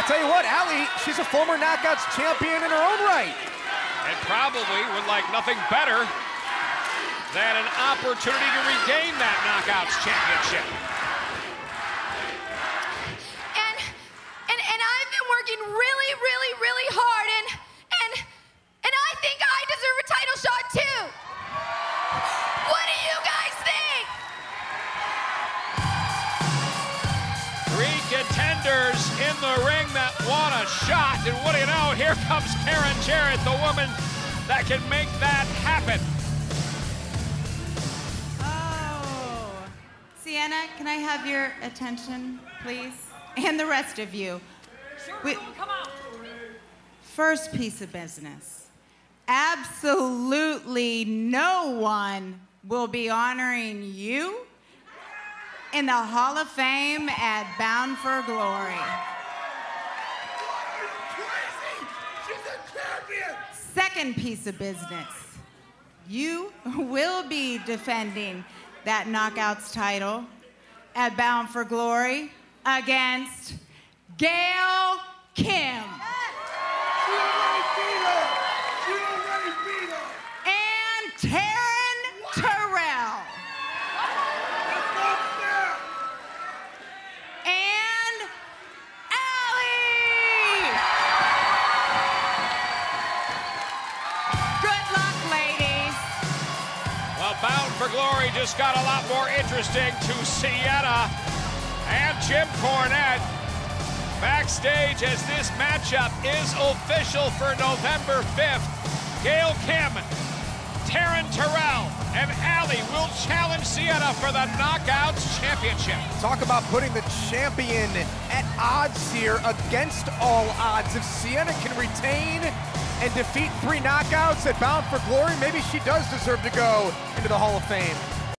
I tell you what, Allie, she's a former Knockouts champion in her own right. And probably would like nothing better than an opportunity to regain that Knockouts championship. And and and I've been working really, really, really hard, and and and I think I deserve a title shot too. What do you guys think? Three contenders in the ring And what do you know? Here comes Karen Jarrett, the woman that can make that happen. Oh. Sienna, can I have your attention, please? And the rest of you. We- First piece of business. Absolutely no one will be honoring you in the Hall of Fame at Bound for Glory. Second piece of business. You will be defending that Knockouts title at Bound for Glory against Gail Kim. And Taryn for Glory just got a lot more interesting to Sienna and Jim Cornette backstage as this matchup is official for November 5th. Gail Kim, Taryn Terrell, and Allie will challenge Sienna for the Knockouts Championship. Talk about putting the champion at odds here against all odds. If Sienna can retain and defeat three knockouts at Bound for Glory, maybe she does deserve to go into the Hall of Fame.